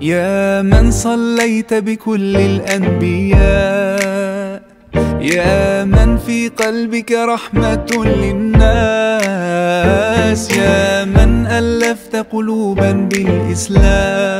يا من صليت بكل الأنبياء يا من في قلبك رحمة للناس يا من ألفت قلوبا بالإسلام.